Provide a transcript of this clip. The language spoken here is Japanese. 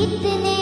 切ってね